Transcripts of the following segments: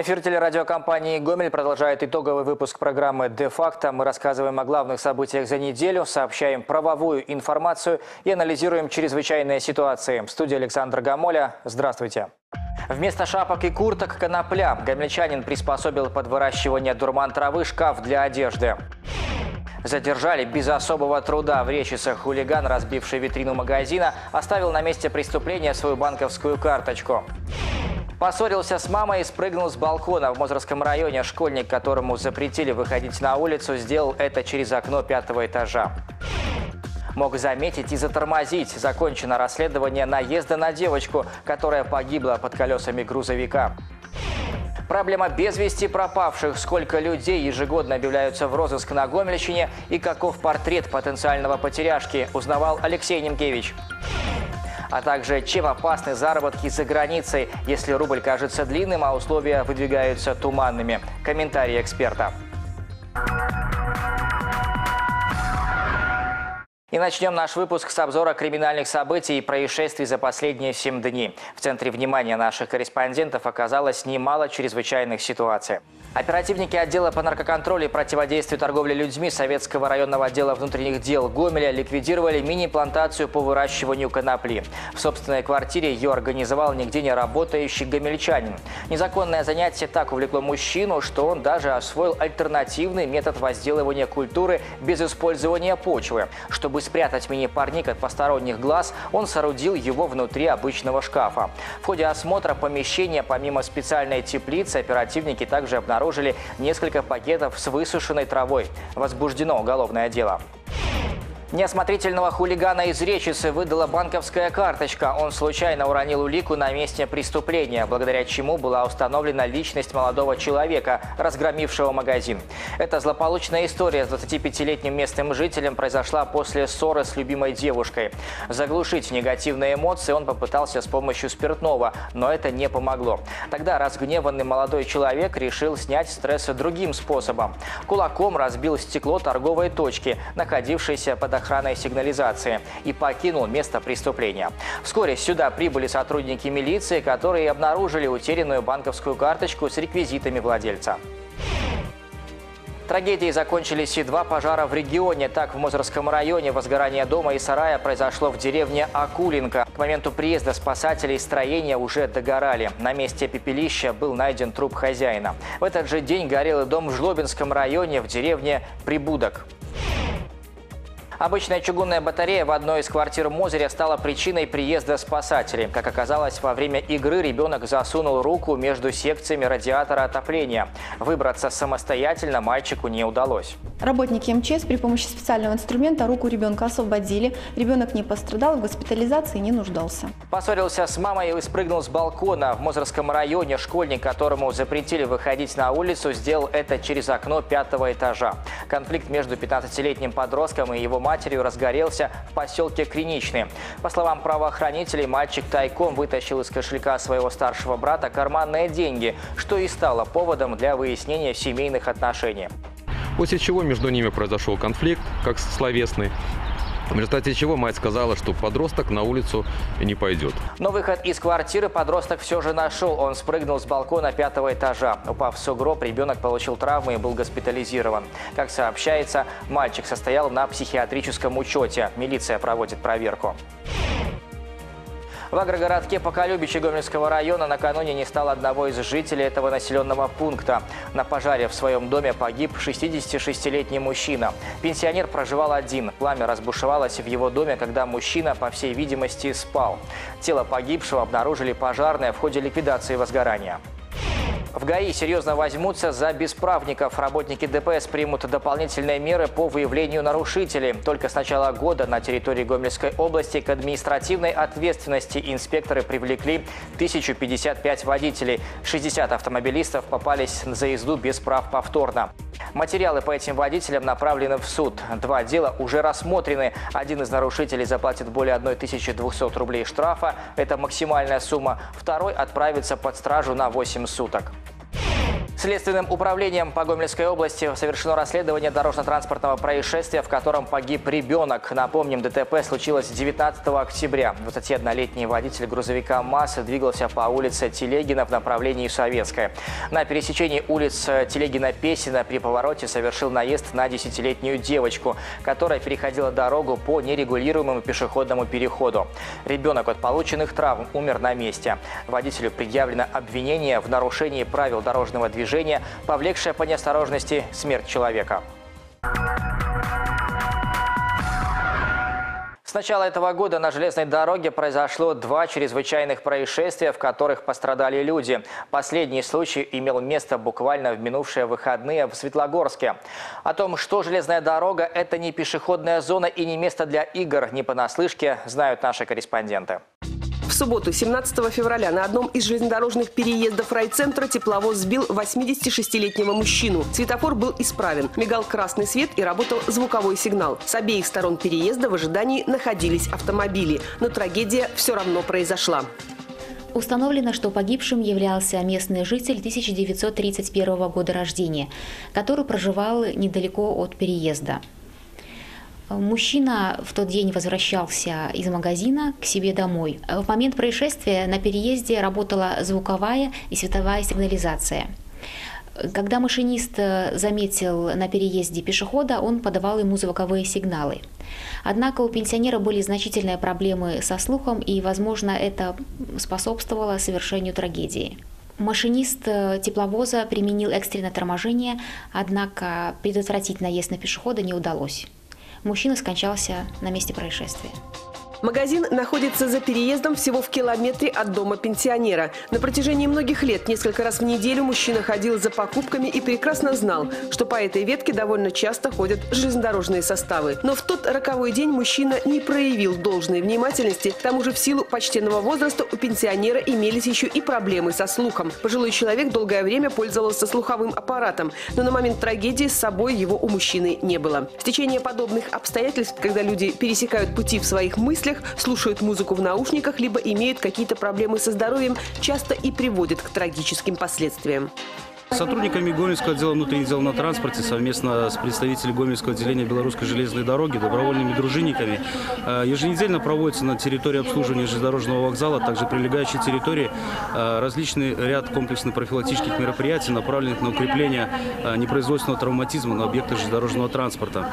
Эфир телерадиокомпании «Гомель» продолжает итоговый выпуск программы «Де-факто». Мы рассказываем о главных событиях за неделю, сообщаем правовую информацию и анализируем чрезвычайные ситуации. В студии Александр Гамоля. Здравствуйте. Вместо шапок и курток – конопля. Гомельчанин приспособил под выращивание дурман травы шкаф для одежды. Задержали без особого труда. В Речицах хулиган, разбивший витрину магазина, оставил на месте преступления свою банковскую карточку. Поссорился с мамой и спрыгнул с балкона в Мозырском районе. Школьник, которому запретили выходить на улицу, сделал это через окно пятого этажа. Мог заметить и затормозить. Закончено расследование наезда на девочку, которая погибла под колесами грузовика. Проблема без вести пропавших. Сколько людей ежегодно объявляются в розыск на Гомельщине и каков портрет потенциального потеряшки, узнавал Алексей Немкевич а также чем опасны заработки за границей, если рубль кажется длинным, а условия выдвигаются туманными. Комментарий эксперта. И начнем наш выпуск с обзора криминальных событий и происшествий за последние семь дней. В центре внимания наших корреспондентов оказалось немало чрезвычайных ситуаций. Оперативники отдела по наркоконтролю и противодействию торговли людьми Советского районного отдела внутренних дел Гомеля ликвидировали мини-плантацию по выращиванию конопли. В собственной квартире ее организовал нигде не работающий гомельчанин. Незаконное занятие так увлекло мужчину, что он даже освоил альтернативный метод возделывания культуры без использования почвы. Чтобы спрятать мини-парник от посторонних глаз, он соорудил его внутри обычного шкафа. В ходе осмотра помещения, помимо специальной теплицы, оперативники также обнаружили обнаружили несколько пакетов с высушенной травой. Возбуждено уголовное дело. Неосмотрительного хулигана из Речицы выдала банковская карточка. Он случайно уронил улику на месте преступления, благодаря чему была установлена личность молодого человека, разгромившего магазин. Эта злополучная история с 25-летним местным жителем произошла после ссоры с любимой девушкой. Заглушить негативные эмоции он попытался с помощью спиртного, но это не помогло. Тогда разгневанный молодой человек решил снять стресс другим способом. Кулаком разбил стекло торговой точки, находившейся под охраной сигнализации и покинул место преступления. Вскоре сюда прибыли сотрудники милиции, которые обнаружили утерянную банковскую карточку с реквизитами владельца. Трагедией закончились и два пожара в регионе. Так, в Мозырском районе возгорание дома и сарая произошло в деревне Акулинка. К моменту приезда спасателей строения уже догорали. На месте пепелища был найден труп хозяина. В этот же день горел и дом в Жлобинском районе в деревне Прибудок. Обычная чугунная батарея в одной из квартир Мозыря стала причиной приезда спасателей. Как оказалось, во время игры ребенок засунул руку между секциями радиатора отопления. Выбраться самостоятельно мальчику не удалось. Работники МЧС при помощи специального инструмента руку ребенка освободили. Ребенок не пострадал, в госпитализации не нуждался. Поссорился с мамой и спрыгнул с балкона. В Мозырском районе школьник, которому запретили выходить на улицу, сделал это через окно пятого этажа. Конфликт между 15-летним подростком и его матерью матерью разгорелся в поселке Криничный. По словам правоохранителей, мальчик тайком вытащил из кошелька своего старшего брата карманные деньги, что и стало поводом для выяснения семейных отношений. После чего между ними произошел конфликт, как словесный. В результате чего мать сказала, что подросток на улицу не пойдет. Но выход из квартиры подросток все же нашел. Он спрыгнул с балкона пятого этажа. Упав в сугроб, ребенок получил травмы и был госпитализирован. Как сообщается, мальчик состоял на психиатрическом учете. Милиция проводит проверку. В агрогородке Поколюбичи Гомельского района накануне не стало одного из жителей этого населенного пункта. На пожаре в своем доме погиб 66-летний мужчина. Пенсионер проживал один. Пламя разбушевалось в его доме, когда мужчина, по всей видимости, спал. Тело погибшего обнаружили пожарные в ходе ликвидации возгорания. В ГАИ серьезно возьмутся за бесправников. Работники ДПС примут дополнительные меры по выявлению нарушителей. Только с начала года на территории Гомельской области к административной ответственности инспекторы привлекли 1055 водителей. 60 автомобилистов попались за езду без прав повторно. Материалы по этим водителям направлены в суд. Два дела уже рассмотрены. Один из нарушителей заплатит более 1200 рублей штрафа. Это максимальная сумма. Второй отправится под стражу на 8 суток. Следственным управлением по Гомельской области совершено расследование дорожно-транспортного происшествия, в котором погиб ребенок. Напомним, ДТП случилось 19 октября. 21-летний водитель грузовика МАЗ двигался по улице Телегина в направлении Советская. На пересечении улиц Телегина-Песина при повороте совершил наезд на 10-летнюю девочку, которая переходила дорогу по нерегулируемому пешеходному переходу. Ребенок от полученных травм умер на месте. Водителю предъявлено обвинение в нарушении правил дорожного движения движения, повлекшее по неосторожности смерть человека. С начала этого года на железной дороге произошло два чрезвычайных происшествия, в которых пострадали люди. Последний случай имел место буквально в минувшие выходные в Светлогорске. О том, что железная дорога – это не пешеходная зона и не место для игр, не понаслышке, знают наши корреспонденты. Субботу, 17 февраля, на одном из железнодорожных переездов райцентра тепловоз сбил 86-летнего мужчину. Светофор был исправен. Мигал красный свет и работал звуковой сигнал. С обеих сторон переезда в ожидании находились автомобили. Но трагедия все равно произошла. Установлено, что погибшим являлся местный житель 1931 года рождения, который проживал недалеко от переезда. Мужчина в тот день возвращался из магазина к себе домой. В момент происшествия на переезде работала звуковая и световая сигнализация. Когда машинист заметил на переезде пешехода, он подавал ему звуковые сигналы. Однако у пенсионера были значительные проблемы со слухом, и, возможно, это способствовало совершению трагедии. Машинист тепловоза применил экстренное торможение, однако предотвратить наезд на пешехода не удалось. Мужчина скончался на месте происшествия. Магазин находится за переездом всего в километре от дома пенсионера. На протяжении многих лет, несколько раз в неделю, мужчина ходил за покупками и прекрасно знал, что по этой ветке довольно часто ходят железнодорожные составы. Но в тот роковой день мужчина не проявил должной внимательности. К тому же в силу почтенного возраста у пенсионера имелись еще и проблемы со слухом. Пожилой человек долгое время пользовался слуховым аппаратом, но на момент трагедии с собой его у мужчины не было. В течение подобных обстоятельств, когда люди пересекают пути в своих мыслях, мыслях, слушают музыку в наушниках, либо имеют какие-то проблемы со здоровьем, часто и приводят к трагическим последствиям. Сотрудниками Гомельского отдела внутренних дел на транспорте совместно с представителями Гомельского отделения Белорусской железной дороги, добровольными дружинниками э, еженедельно проводится на территории обслуживания железнодорожного вокзала, а также прилегающей территории э, различный ряд комплексно-профилактических мероприятий, направленных на укрепление э, непроизводственного травматизма на объектах железнодорожного транспорта.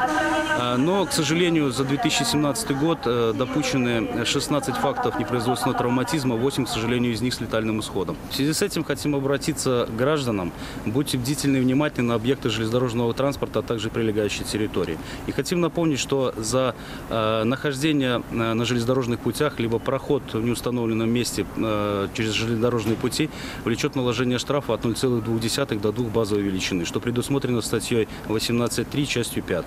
Но, к сожалению, за 2017 год допущены 16 фактов непроизводственного травматизма, 8, к сожалению, из них с летальным исходом. В связи с этим хотим обратиться к гражданам Будьте бдительны и внимательны на объекты железнодорожного транспорта, а также прилегающей территории. И хотим напомнить, что за э, нахождение э, на железнодорожных путях, либо проход в неустановленном месте э, через железнодорожные пути влечет наложение штрафа от 0,2 до 2 базовой величины, что предусмотрено статьей 18.3 частью 5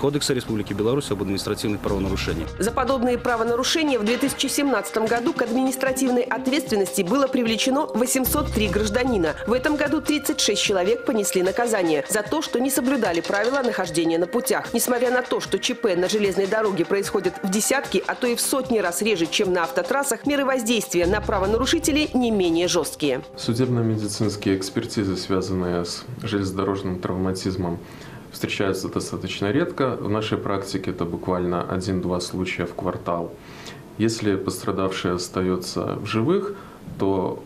Кодекса Республики Беларусь об административных правонарушениях. За подобные правонарушения в 2017 году к административной ответственности было привлечено 803 гражданина. В этом году 30 36 человек понесли наказание за то, что не соблюдали правила нахождения на путях. Несмотря на то, что ЧП на железной дороге происходят в десятки, а то и в сотни раз реже, чем на автотрассах, меры воздействия на правонарушителей не менее жесткие. Судебно-медицинские экспертизы, связанные с железнодорожным травматизмом, встречаются достаточно редко. В нашей практике это буквально один-два случая в квартал. Если пострадавший остается в живых, то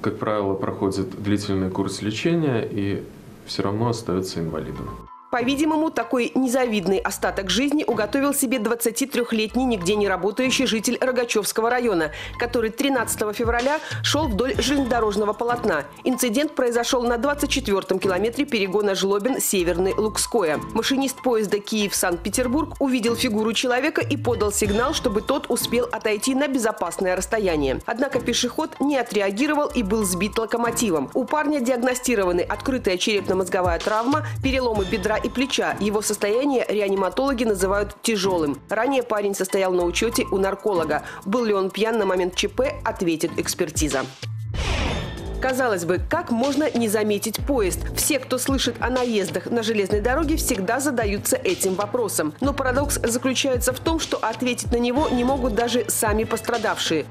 как правило, проходит длительный курс лечения и все равно остается инвалидом. По-видимому, такой незавидный остаток жизни уготовил себе 23-летний нигде не работающий житель Рогачевского района, который 13 февраля шел вдоль железнодорожного полотна. Инцидент произошел на 24-м километре перегона Жлобин-Северный Лукское. Машинист поезда Киев-Санкт-Петербург увидел фигуру человека и подал сигнал, чтобы тот успел отойти на безопасное расстояние. Однако пешеход не отреагировал и был сбит локомотивом. У парня диагностированы открытая черепно-мозговая травма, переломы бедра и плеча. Его состояние реаниматологи называют тяжелым. Ранее парень состоял на учете у нарколога. Был ли он пьян на момент ЧП, ответит экспертиза. Казалось бы, как можно не заметить поезд? Все, кто слышит о наездах на железной дороге, всегда задаются этим вопросом. Но парадокс заключается в том, что ответить на него не могут даже сами пострадавшие.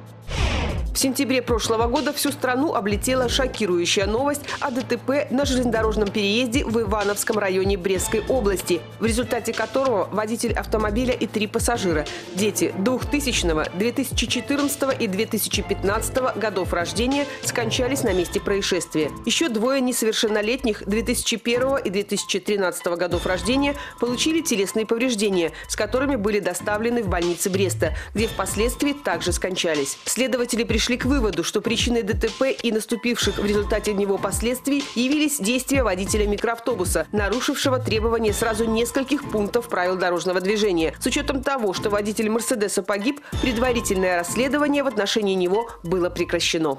В сентябре прошлого года всю страну облетела шокирующая новость о ДТП на железнодорожном переезде в Ивановском районе Брестской области, в результате которого водитель автомобиля и три пассажира, дети 2000, 2014 и 2015 годов рождения, скончались на месте происшествия. Еще двое несовершеннолетних 2001 и 2013 годов рождения получили телесные повреждения, с которыми были доставлены в больницы Бреста, где впоследствии также скончались. Следователи пришли к выводу, что причиной ДТП и наступивших в результате него последствий явились действия водителя микроавтобуса, нарушившего требования сразу нескольких пунктов правил дорожного движения. С учетом того, что водитель Мерседеса погиб, предварительное расследование в отношении него было прекращено.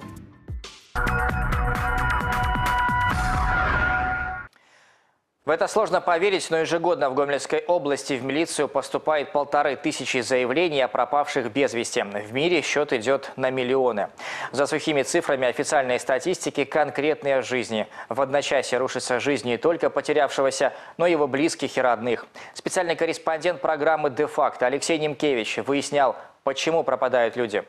В это сложно поверить, но ежегодно в Гомельской области в милицию поступает полторы тысячи заявлений о пропавших без вести. В мире счет идет на миллионы. За сухими цифрами официальной статистики конкретные жизни. В одночасье рушится жизнь не только потерявшегося, но и его близких и родных. Специальный корреспондент программы «Де-факто» Алексей Немкевич выяснял, почему пропадают люди.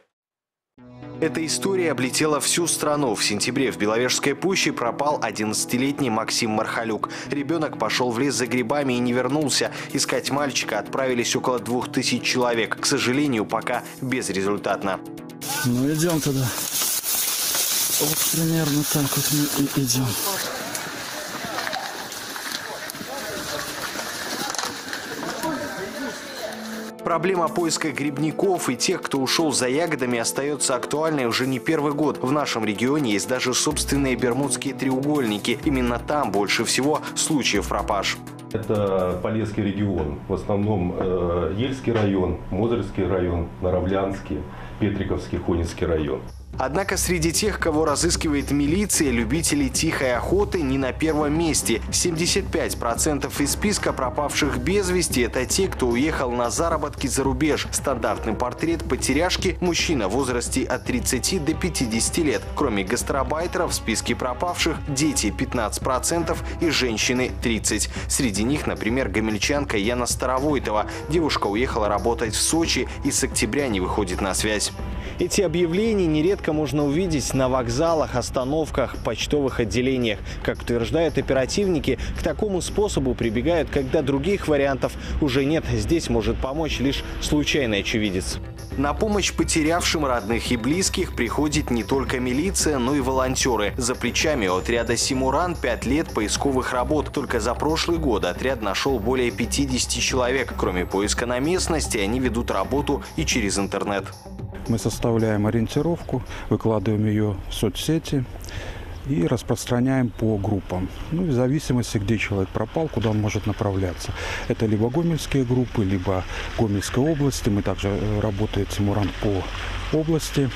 Эта история облетела всю страну. В сентябре в Беловежской пуще пропал 11-летний Максим Мархалюк. Ребенок пошел в лес за грибами и не вернулся. Искать мальчика отправились около двух тысяч человек. К сожалению, пока безрезультатно. Ну, идем тогда. Вот примерно так вот мы и идем. Проблема поиска грибников и тех, кто ушел за ягодами, остается актуальной уже не первый год. В нашем регионе есть даже собственные бермудские треугольники. Именно там больше всего случаев пропаж. Это Полесский регион, в основном э, Ельский район, Мозырский район, Наравлянский, Петриковский, Хонинский район. Однако среди тех, кого разыскивает милиция, любители тихой охоты не на первом месте. 75% из списка пропавших без вести – это те, кто уехал на заработки за рубеж. Стандартный портрет потеряшки – мужчина в возрасте от 30 до 50 лет. Кроме гастробайтеров в списке пропавших – дети 15% и женщины 30%. Среди них, например, гомельчанка Яна Старовойтова. Девушка уехала работать в Сочи и с октября не выходит на связь. Эти объявления нередко можно увидеть на вокзалах, остановках, почтовых отделениях. Как утверждают оперативники, к такому способу прибегают, когда других вариантов уже нет. Здесь может помочь лишь случайный очевидец. На помощь потерявшим родных и близких приходит не только милиция, но и волонтеры. За плечами у отряда «Симуран» 5 лет поисковых работ. Только за прошлый год отряд нашел более 50 человек. Кроме поиска на местности, они ведут работу и через интернет. Мы составляем ориентировку, выкладываем ее в соцсети и распространяем по группам. Ну, в зависимости, где человек пропал, куда он может направляться. Это либо гомельские группы, либо Гомельской области. Мы также э, работает Тимуран по области.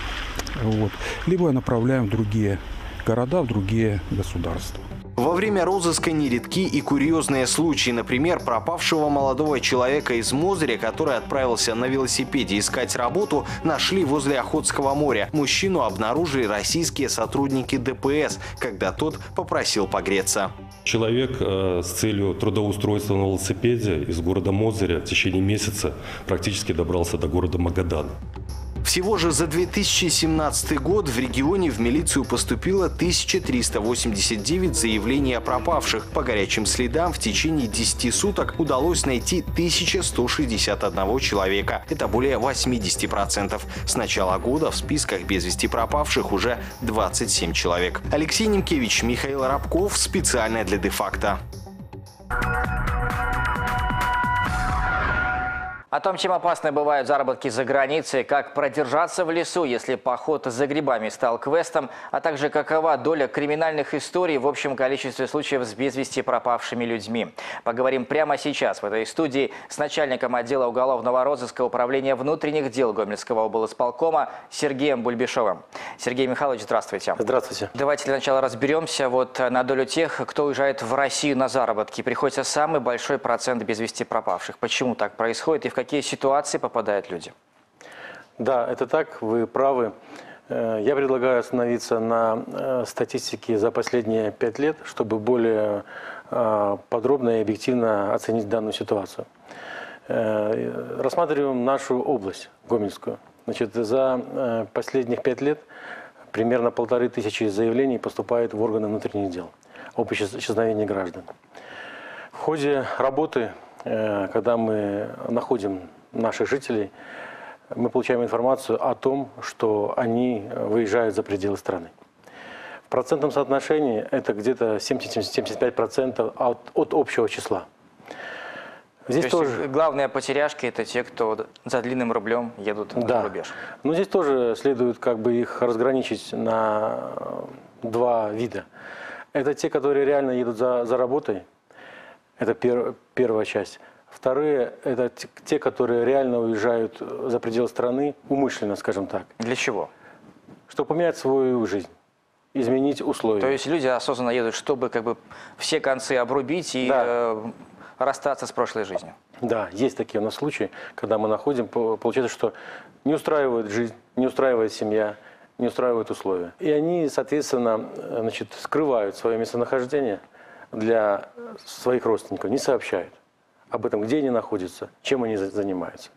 Вот. Либо направляем в другие города, в другие государства. Во время розыска нередки и курьезные случаи. Например, пропавшего молодого человека из Мозыря, который отправился на велосипеде искать работу, нашли возле Охотского моря. Мужчину обнаружили российские сотрудники ДПС, когда тот попросил погреться. Человек э, с целью трудоустройства на велосипеде из города Мозыря в течение месяца практически добрался до города Магадан. Всего же за 2017 год в регионе в милицию поступило 1389 заявлений о пропавших. По горячим следам в течение 10 суток удалось найти 1161 человека. Это более 80%. С начала года в списках без вести пропавших уже 27 человек. Алексей Немкевич, Михаил Рабков. Специально для «Де-факто». О том, чем опасны бывают заработки за границей, как продержаться в лесу, если поход за грибами стал квестом, а также какова доля криминальных историй в общем количестве случаев с без вести пропавшими людьми. Поговорим прямо сейчас в этой студии с начальником отдела уголовного розыска Управления внутренних дел Гомельского облсполкома Сергеем Бульбишовым. Сергей Михайлович, здравствуйте. Здравствуйте. Давайте для начала разберемся вот на долю тех, кто уезжает в Россию на заработки. Приходится самый большой процент без вести пропавших. Почему так происходит и в какие ситуации попадают люди? Да, это так, вы правы. Э, я предлагаю остановиться на э, статистике за последние пять лет, чтобы более э, подробно и объективно оценить данную ситуацию. Рассматриваем нашу область, Гомельскую. Значит, за последних пять лет примерно полторы тысячи заявлений поступает в органы внутренних дел об исчезновении граждан. В ходе работы, когда мы находим наших жителей, мы получаем информацию о том, что они выезжают за пределы страны. В процентном соотношении это где-то 70-75% от, от общего числа. Здесь То тоже главные потеряшки это те, кто за длинным рублем едут да. на рубеж. Но здесь тоже следует как бы их разграничить на два вида. Это те, которые реально едут за, за работой. Это пер, первая часть. Вторые – это те, которые реально уезжают за пределы страны, умышленно, скажем так. Для чего? Чтобы поменять свою жизнь изменить условия. То есть люди осознанно едут, чтобы как бы все концы обрубить и да. э, расстаться с прошлой жизнью. Да, есть такие у нас случаи, когда мы находим, получается, что не устраивает жизнь, не устраивает семья, не устраивают условия. И они, соответственно, значит, скрывают свое местонахождение для своих родственников, не сообщают об этом, где они находятся, чем они занимаются.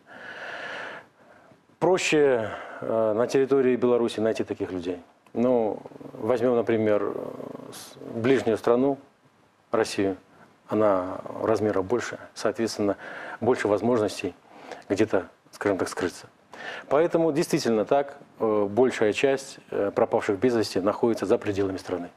Проще э, на территории Беларуси найти таких людей. Ну, возьмем, например, ближнюю страну, Россию. Она размера больше, соответственно, больше возможностей где-то, скажем так, скрыться. Поэтому действительно так, э, большая часть э, пропавших без вести находится за пределами страны.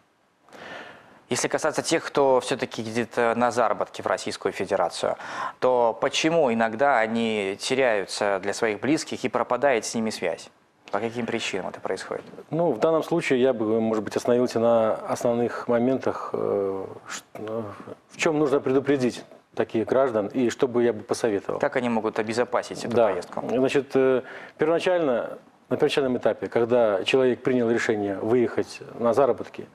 Если касаться тех, кто все-таки едет на заработки в Российскую Федерацию, то почему иногда они теряются для своих близких и пропадает с ними связь? По каким причинам это происходит? Ну, в данном случае я бы, может быть, остановился на основных моментах, э, в чем нужно предупредить таких граждан и что бы я бы посоветовал. Как они могут обезопасить эту да. поездку? Значит, э, первоначально, на первоначальном этапе, когда человек принял решение выехать на заработки,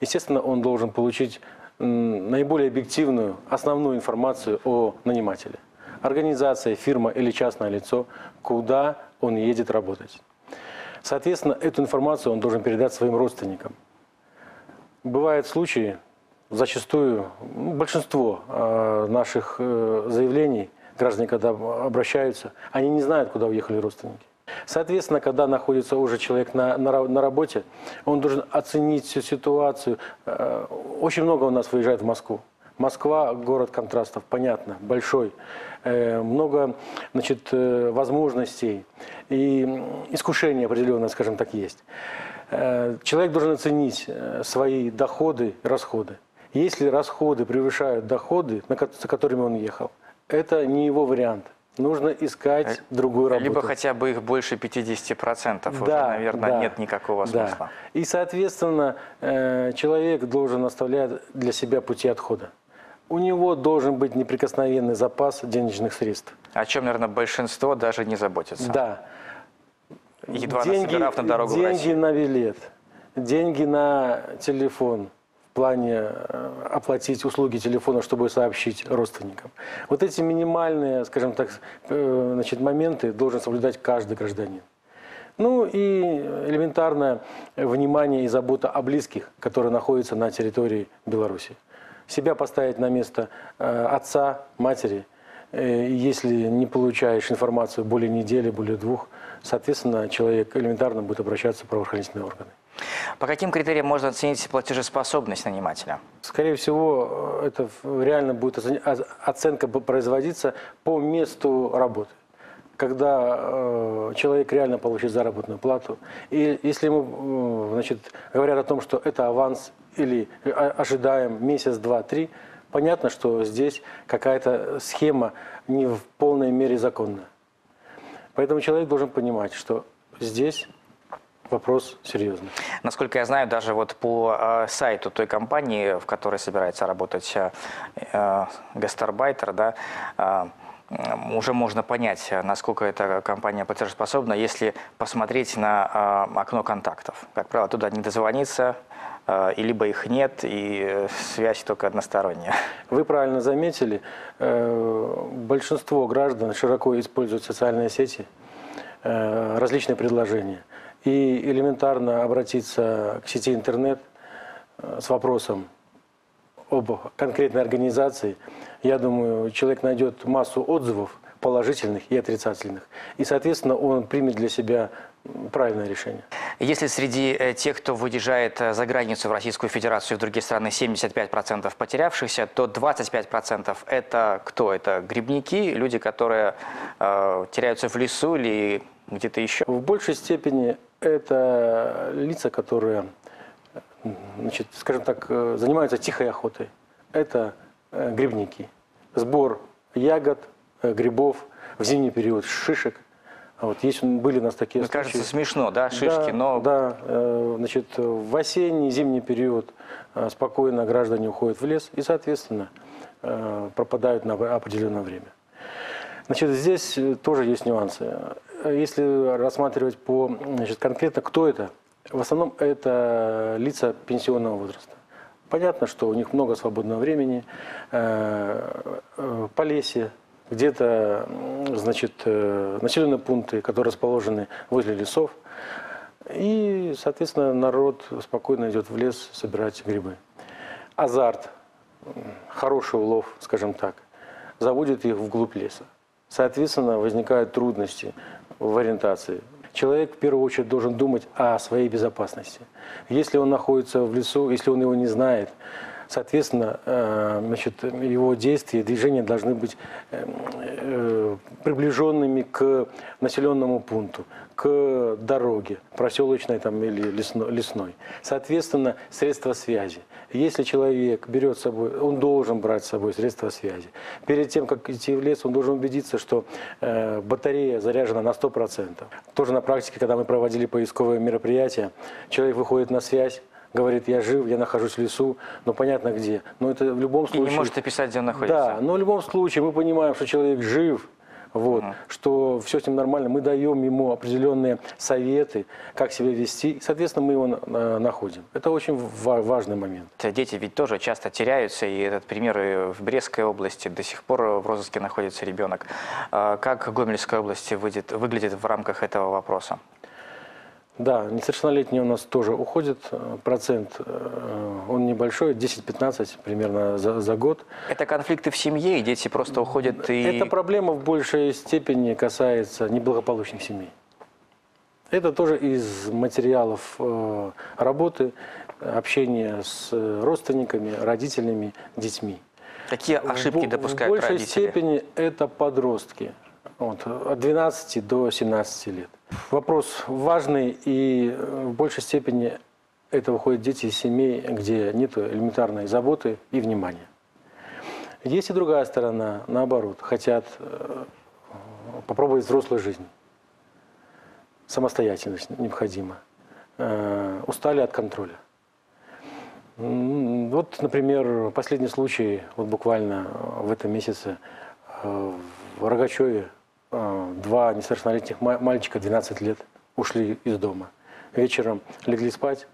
естественно, он должен получить наиболее объективную, основную информацию о нанимателе. Организация, фирма или частное лицо, куда он едет работать. Соответственно, эту информацию он должен передать своим родственникам. Бывают случаи, зачастую, большинство э, наших э, заявлений, граждане, когда обращаются, они не знают, куда уехали родственники. Соответственно, когда находится уже человек на, на, на работе, он должен оценить всю ситуацию. Э, очень много у нас выезжает в Москву. Москва – город контрастов, понятно, большой. Э, много значит, э, возможностей и искушений определенно, скажем так, есть. Человек должен оценить свои доходы и расходы. Если расходы превышают доходы, за которыми он ехал, это не его вариант. Нужно искать другую работу. Либо хотя бы их больше 50%. Да, Уже, наверное, да, нет никакого смысла. Да. И, соответственно, человек должен оставлять для себя пути отхода у него должен быть неприкосновенный запас денежных средств. О чем, наверное, большинство даже не заботится. Да. Едва деньги, на дорогу деньги на билет, деньги на телефон плане э, оплатить услуги телефона, чтобы сообщить родственникам. Вот эти минимальные, скажем так, э, значит, моменты должен соблюдать каждый гражданин. Ну и элементарное внимание и забота о близких, которые находятся на территории Беларуси себя поставить на место э, отца, матери. Если не получаешь информацию более недели, более двух, соответственно, человек элементарно будет обращаться в правоохранительные органы. По каким критериям можно оценить платежеспособность нанимателя? Скорее всего, это реально будет оценка производиться по месту работы когда э, человек реально получит заработную плату. И если ему э, значит, говорят о том, что это аванс или э, ожидаем месяц, два, три, понятно, что здесь какая-то схема не в полной мере законная. Поэтому человек должен понимать, что здесь вопрос серьезный. Насколько я знаю, даже вот по э, сайту той компании, в которой собирается работать э, э, гастарбайтер, да, э, уже можно понять, насколько эта компания платежеспособна, если посмотреть на э, окно контактов. Как правило, туда не дозвониться, э, и либо их нет, и связь только односторонняя. Вы правильно заметили, э, большинство граждан широко используют социальные сети, различные предложения. И элементарно обратиться к сети интернет с вопросом об конкретной организации – я думаю, человек найдет массу отзывов положительных и отрицательных. И, соответственно, он примет для себя правильное решение. Если среди э, тех, кто выезжает э, за границу в Российскую Федерацию и в другие страны 75% потерявшихся, то 25% это кто? Это грибники, люди, которые э, теряются в лесу или где-то еще? В большей степени это лица, которые, значит, скажем так, э, занимаются тихой охотой. Это э, грибники. Сбор ягод, э, грибов в зимний период, шишек – вот есть были у нас такие Мне случаи. кажется, смешно, да, шишки, да, но... Да, значит, в осенний, зимний период спокойно граждане уходят в лес и, соответственно, пропадают на определенное время. Значит, здесь тоже есть нюансы. Если рассматривать по, значит, конкретно, кто это, в основном это лица пенсионного возраста. Понятно, что у них много свободного времени, по лесе, где-то значит, э, населенные пункты, которые расположены возле лесов. И, соответственно, народ спокойно идет в лес собирать грибы. Азарт, хороший улов, скажем так, заводит их вглубь леса. Соответственно, возникают трудности в ориентации. Человек в первую очередь должен думать о своей безопасности. Если он находится в лесу, если он его не знает, Соответственно, э, значит, его действия, движения должны быть э, э, приближенными к населенному пункту, к дороге, проселочной там, или лесной. Соответственно, средства связи. Если человек берет с собой, он должен брать с собой средства связи. Перед тем, как идти в лес, он должен убедиться, что батарея заряжена на 100%. Тоже на практике, когда мы проводили поисковые мероприятия, человек выходит на связь, говорит, я жив, я нахожусь в лесу, но понятно где. Но это в любом случае... И не может описать, где он находится. Да, но в любом случае мы понимаем, что человек жив, вот, угу. что все с ним нормально. Мы даем ему определенные советы, как себя вести, и, соответственно, мы его находим. Это очень важный момент. Дети ведь тоже часто теряются, и этот пример и в Брестской области до сих пор в розыске находится ребенок. А как Гомельская область выглядит, выглядит в рамках этого вопроса? Да, несовершеннолетние у нас тоже уходят. Процент, э, он небольшой, 10-15 примерно за, за год. Это конфликты в семье, и дети просто уходят и... Эта проблема в большей степени касается неблагополучных семей. Это тоже из материалов э, работы, общения с родственниками, родителями, детьми. Какие ошибки в, допускают родители? В большей родители? степени это подростки вот, от 12 до 17 лет. Вопрос важный, и в большей степени это выходят дети из семей, где нет элементарной заботы и внимания. Есть и другая сторона, наоборот, хотят э, попробовать взрослую жизнь. Самостоятельность необходима. Э, устали от контроля. Вот, например, последний случай, вот буквально в этом месяце э, в Рогачеве два несовершеннолетних мальчика, 12 лет, ушли из дома. Вечером легли спать,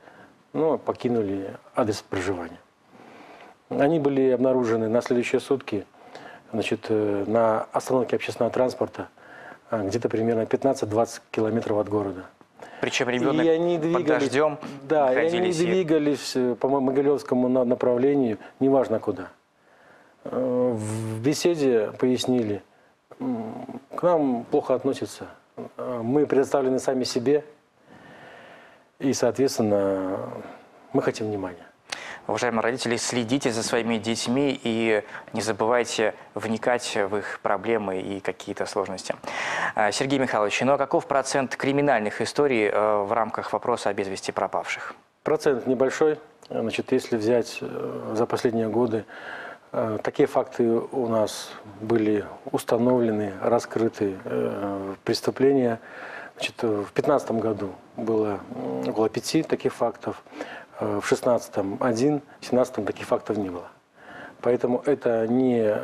но покинули адрес проживания. Они были обнаружены на следующие сутки значит, э, на остановке общественного транспорта, а, где-то примерно 15-20 километров от города. Причем ребенок и они двигались, под дождем Да, и они двигались э, по Могилевскому направлению, неважно куда. Э, в беседе пояснили – к нам плохо относятся. Мы предоставлены сами себе, и, соответственно, мы хотим внимания. Уважаемые родители, следите за своими детьми и не забывайте вникать в их проблемы и какие-то сложности. А, Сергей Михайлович, ну а каков процент криминальных историй э, в рамках вопроса о без вести пропавших? Процент небольшой. Значит, если взять э, за последние годы такие факты у нас были установлены, раскрыты э, преступления. Значит, в 2015 году было около пяти таких фактов, э, в 2016 один, в 2017 таких фактов не было. Поэтому это не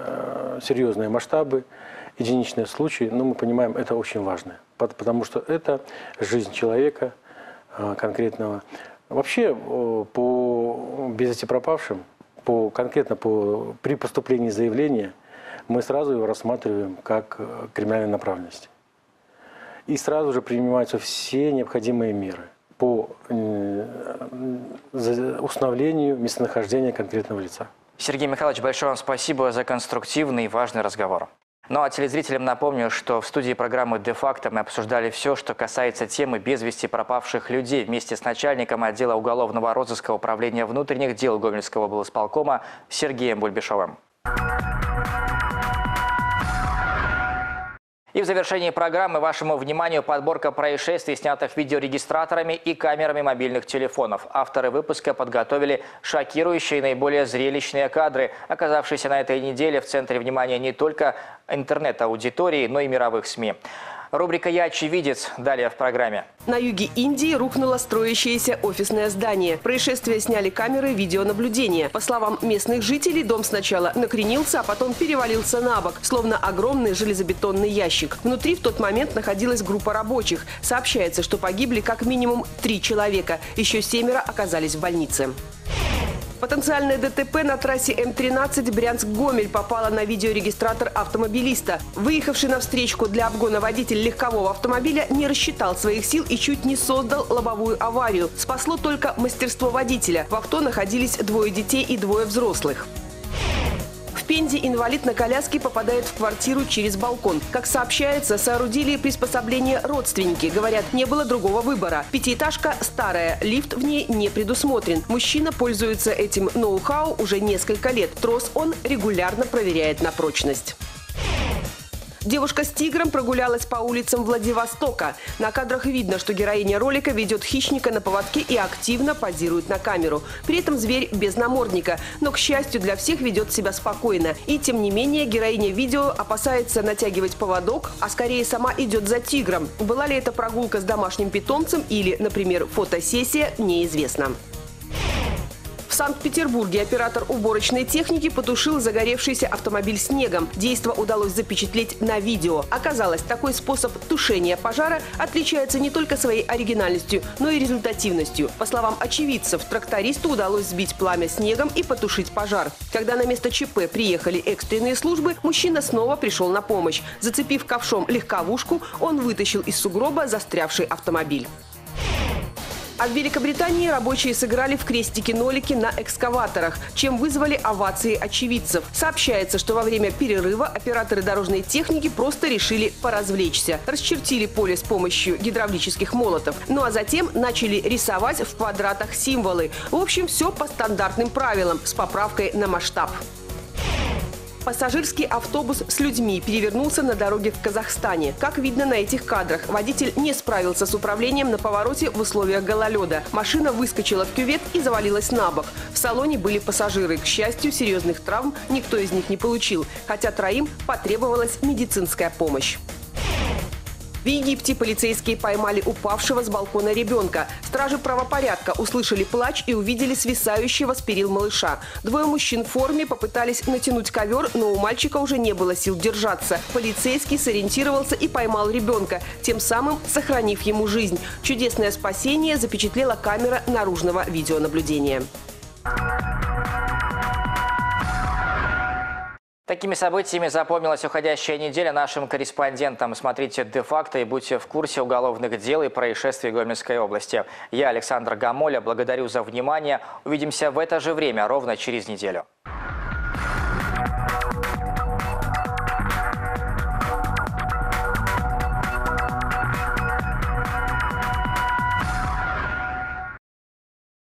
серьезные масштабы, единичные случаи, но мы понимаем, это очень важно, потому что это жизнь человека конкретного. Вообще, по без пропавшим, по, конкретно по, при поступлении заявления мы сразу его рассматриваем как э, криминальной направленности. И сразу же принимаются все необходимые меры по э, установлению местонахождения конкретного лица. Сергей Михайлович, большое вам спасибо за конструктивный и важный разговор. Ну а телезрителям напомню, что в студии программы «Де-факто» мы обсуждали все, что касается темы без вести пропавших людей вместе с начальником отдела уголовного розыска управления внутренних дел Гомельского облсполкома Сергеем Бульбишовым. И в завершении программы вашему вниманию подборка происшествий, снятых видеорегистраторами и камерами мобильных телефонов. Авторы выпуска подготовили шокирующие и наиболее зрелищные кадры, оказавшиеся на этой неделе в центре внимания не только интернет-аудитории, но и мировых СМИ. Рубрика «Я очевидец» далее в программе. На юге Индии рухнуло строящееся офисное здание. Происшествие сняли камеры видеонаблюдения. По словам местных жителей, дом сначала накренился, а потом перевалился на бок, словно огромный железобетонный ящик. Внутри в тот момент находилась группа рабочих. Сообщается, что погибли как минимум три человека. Еще семеро оказались в больнице. Потенциальное ДТП на трассе М-13 Брянск-Гомель попало на видеорегистратор автомобилиста. Выехавший на встречку для обгона водитель легкового автомобиля не рассчитал своих сил и чуть не создал лобовую аварию. Спасло только мастерство водителя. В авто находились двое детей и двое взрослых. Пензе инвалид на коляске попадает в квартиру через балкон. Как сообщается, соорудили приспособление родственники. Говорят, не было другого выбора. Пятиэтажка старая, лифт в ней не предусмотрен. Мужчина пользуется этим ноу-хау уже несколько лет. Трос он регулярно проверяет на прочность. Девушка с тигром прогулялась по улицам Владивостока. На кадрах видно, что героиня ролика ведет хищника на поводке и активно позирует на камеру. При этом зверь без намордника, но, к счастью, для всех ведет себя спокойно. И, тем не менее, героиня видео опасается натягивать поводок, а скорее сама идет за тигром. Была ли это прогулка с домашним питомцем или, например, фотосессия, неизвестно. В Санкт-Петербурге оператор уборочной техники потушил загоревшийся автомобиль снегом. Действо удалось запечатлеть на видео. Оказалось, такой способ тушения пожара отличается не только своей оригинальностью, но и результативностью. По словам очевидцев, трактористу удалось сбить пламя снегом и потушить пожар. Когда на место ЧП приехали экстренные службы, мужчина снова пришел на помощь. Зацепив ковшом легковушку, он вытащил из сугроба застрявший автомобиль. А в Великобритании рабочие сыграли в крестики-нолики на экскаваторах, чем вызвали овации очевидцев. Сообщается, что во время перерыва операторы дорожной техники просто решили поразвлечься. Расчертили поле с помощью гидравлических молотов. Ну а затем начали рисовать в квадратах символы. В общем, все по стандартным правилам, с поправкой на масштаб. Пассажирский автобус с людьми перевернулся на дороге в Казахстане. Как видно на этих кадрах, водитель не справился с управлением на повороте в условиях гололеда. Машина выскочила в кювет и завалилась на бок. В салоне были пассажиры. К счастью, серьезных травм никто из них не получил, хотя троим потребовалась медицинская помощь. В Египте полицейские поймали упавшего с балкона ребенка. Стражи правопорядка услышали плач и увидели свисающего с перил малыша. Двое мужчин в форме попытались натянуть ковер, но у мальчика уже не было сил держаться. Полицейский сориентировался и поймал ребенка, тем самым сохранив ему жизнь. Чудесное спасение запечатлела камера наружного видеонаблюдения. Такими событиями запомнилась уходящая неделя нашим корреспондентам. Смотрите де-факто и будьте в курсе уголовных дел и происшествий Гомельской области. Я, Александр Гамоля, благодарю за внимание. Увидимся в это же время, ровно через неделю.